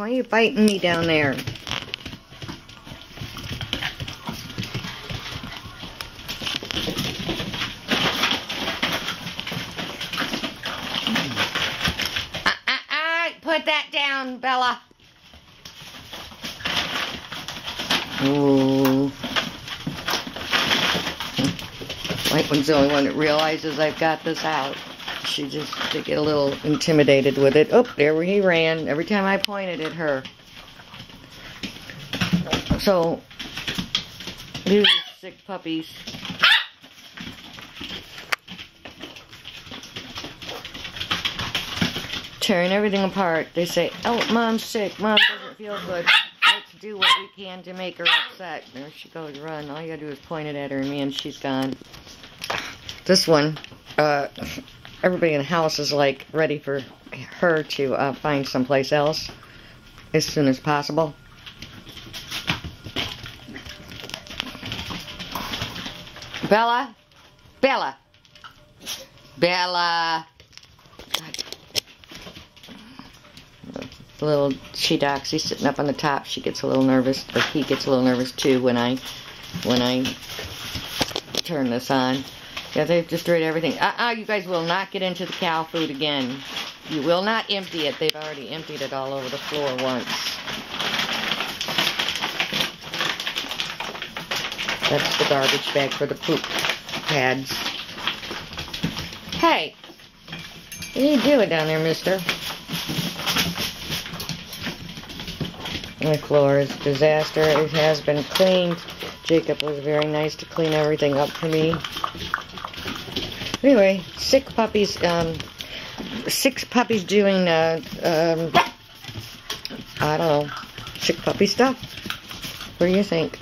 Why are you biting me down there? Ah, ah, ah, Put that down, Bella. Ooh. One's the only one that realizes I've got this out. She just to get a little intimidated with it. Oh, there he ran. Every time I pointed at her. So, these sick puppies. Tearing everything apart. They say, oh, mom's sick. Mom doesn't feel good. Do what we can to make her upset. There she goes, run. All you gotta do is point it at her, and man, she's gone. This one, uh, everybody in the house is like ready for her to uh, find someplace else as soon as possible. Bella? Bella? Bella? Little she doxy sitting up on the top. She gets a little nervous, or he gets a little nervous too when I when I turn this on. Yeah, they've destroyed everything. Uh-uh, you guys will not get into the cow food again. You will not empty it. They've already emptied it all over the floor once. That's the garbage bag for the poop pads. Hey! What are you doing down there, mister? My floor is disaster. It has been cleaned. Jacob was very nice to clean everything up for me. Anyway, sick puppies, um, six puppies doing, uh, um, I don't know, sick puppy stuff. What do you think?